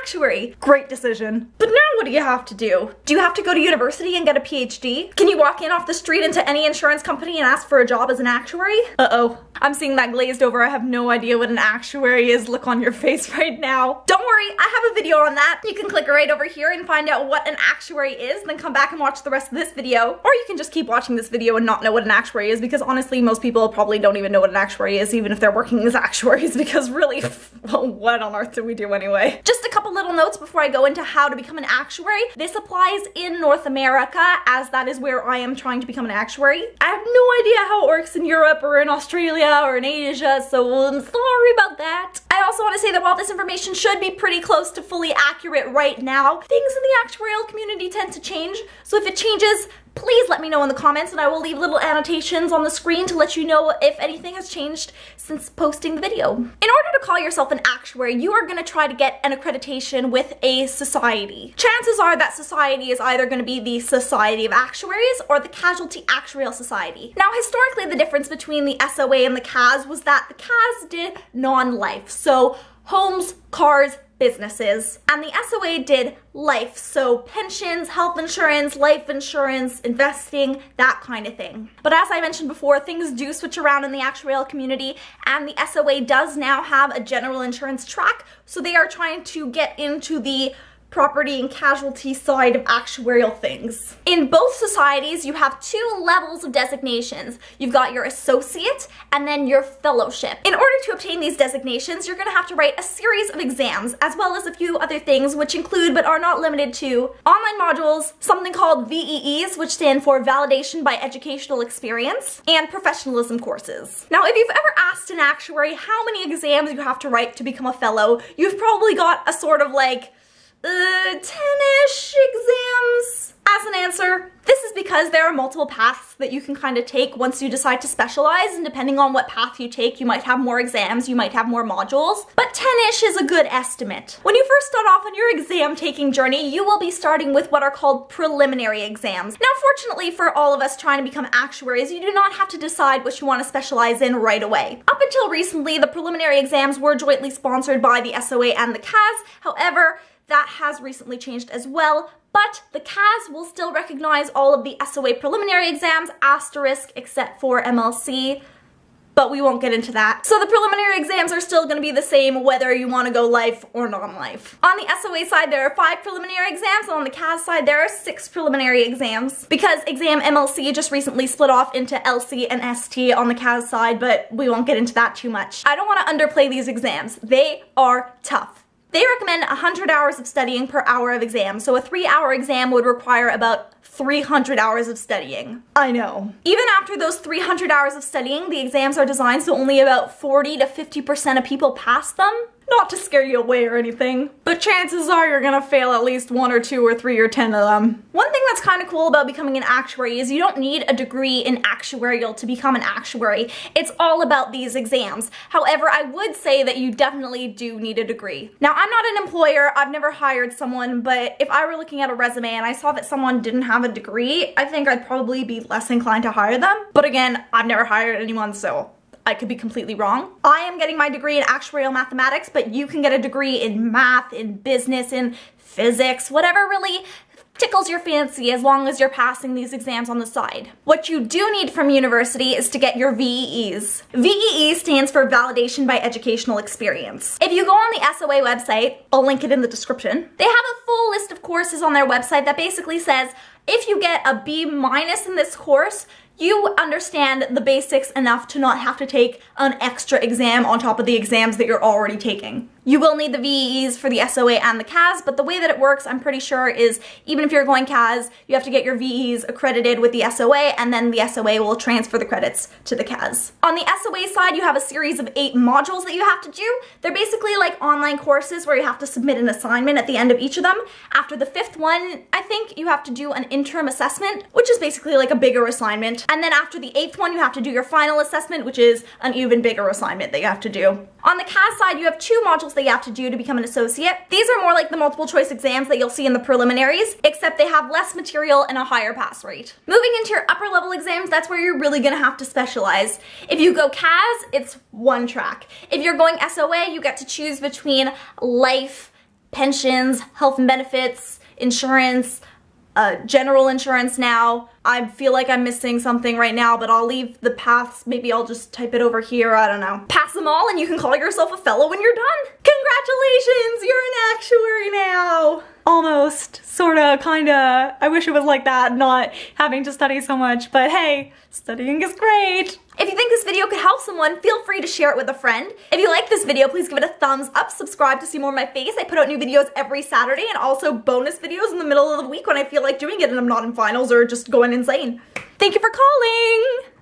actuary. Great decision. But now what do you have to do? Do you have to go to university and get a PhD? Can you walk in off the street into any insurance company and ask for a job as an actuary? Uh-oh. I'm seeing that glazed over. I have no idea what an actuary is. Look on your face right now. Don't worry, I have a video on that. You can click right over here and find out what an actuary is, then come back and watch the rest of this video. Or you can just keep watching this video and not know what an actuary is because honestly, most people probably don't even know what an actuary is, even if they're working as actuaries because really, what on earth do we do anyway? Just a couple little notes before I go into how to become an actuary. This applies in North America as that is where I am trying to become an actuary. I have no idea how it works in Europe or in Australia or in Asia, so I'm sorry about that. I also want to say that while this information should be pretty close to fully accurate right now, things in the actuarial community tend to change. So if it changes, please let me know in the comments and I will leave little annotations on the screen to let you know if anything has changed since posting the video. In order to call yourself an actuary, you are going to try to get an accreditation with a society. Chances are that society is either going to be the Society of Actuaries or the Casualty Actuarial Society. Now historically the difference between the SOA and the CAS was that the CAS did non-life, so homes, cars, businesses. And the SOA did life, so pensions, health insurance, life insurance, investing, that kind of thing. But as I mentioned before, things do switch around in the actuarial community and the SOA does now have a general insurance track, so they are trying to get into the property and casualty side of actuarial things. In both societies, you have two levels of designations. You've got your associate and then your fellowship. In order to obtain these designations, you're gonna have to write a series of exams, as well as a few other things, which include but are not limited to online modules, something called VEEs, which stand for Validation by Educational Experience, and professionalism courses. Now, if you've ever asked an actuary how many exams you have to write to become a fellow, you've probably got a sort of like, uh, 10-ish exams as an answer. This is because there are multiple paths that you can kind of take once you decide to specialize and depending on what path you take, you might have more exams, you might have more modules, but 10-ish is a good estimate. When you first start off on your exam taking journey, you will be starting with what are called preliminary exams. Now fortunately for all of us trying to become actuaries, you do not have to decide what you want to specialize in right away. Up until recently, the preliminary exams were jointly sponsored by the SOA and the CAS, however, that has recently changed as well, but the CAS will still recognize all of the SOA preliminary exams, asterisk, except for MLC, but we won't get into that. So the preliminary exams are still gonna be the same whether you wanna go life or non-life. On the SOA side, there are five preliminary exams, and on the CAS side, there are six preliminary exams. Because exam MLC just recently split off into LC and ST on the CAS side, but we won't get into that too much. I don't wanna underplay these exams. They are tough. They recommend 100 hours of studying per hour of exam, so a three hour exam would require about 300 hours of studying. I know. Even after those 300 hours of studying, the exams are designed so only about 40 to 50% of people pass them. Not to scare you away or anything, but chances are you're gonna fail at least one or two or three or ten of them. One thing that's kind of cool about becoming an actuary is you don't need a degree in actuarial to become an actuary. It's all about these exams. However, I would say that you definitely do need a degree. Now, I'm not an employer, I've never hired someone, but if I were looking at a resume and I saw that someone didn't have a degree, I think I'd probably be less inclined to hire them. But again, I've never hired anyone, so I could be completely wrong. I am getting my degree in actuarial mathematics, but you can get a degree in math, in business, in physics, whatever really tickles your fancy as long as you're passing these exams on the side. What you do need from university is to get your VEEs. VEE stands for Validation by Educational Experience. If you go on the SOA website, I'll link it in the description, they have a full list of courses on their website that basically says if you get a B minus in this course, you understand the basics enough to not have to take an extra exam on top of the exams that you're already taking. You will need the VEEs for the SOA and the CAS, but the way that it works, I'm pretty sure, is even if you're going CAS, you have to get your VEEs accredited with the SOA, and then the SOA will transfer the credits to the CAS. On the SOA side, you have a series of eight modules that you have to do. They're basically like online courses where you have to submit an assignment at the end of each of them. After the fifth one, I think you have to do an interim assessment, which is basically like a bigger assignment. And then after the eighth one, you have to do your final assessment, which is an even bigger assignment that you have to do. On the CAS side, you have two modules that you have to do to become an associate. These are more like the multiple choice exams that you'll see in the preliminaries, except they have less material and a higher pass rate. Moving into your upper level exams, that's where you're really gonna have to specialize. If you go CAS, it's one track. If you're going SOA, you get to choose between life, pensions, health and benefits, insurance, uh, general insurance now. I feel like I'm missing something right now, but I'll leave the paths. Maybe I'll just type it over here. I don't know. Pass them all and you can call yourself a fellow when you're done. Congratulations, you're an actuary now. Almost, sorta, kinda. I wish it was like that, not having to study so much, but hey, studying is great. If you think this video could help someone, feel free to share it with a friend. If you like this video, please give it a thumbs up, subscribe to see more of my face. I put out new videos every Saturday and also bonus videos in the middle of the week when I feel like doing it and I'm not in finals or just going insane. Thank you for calling!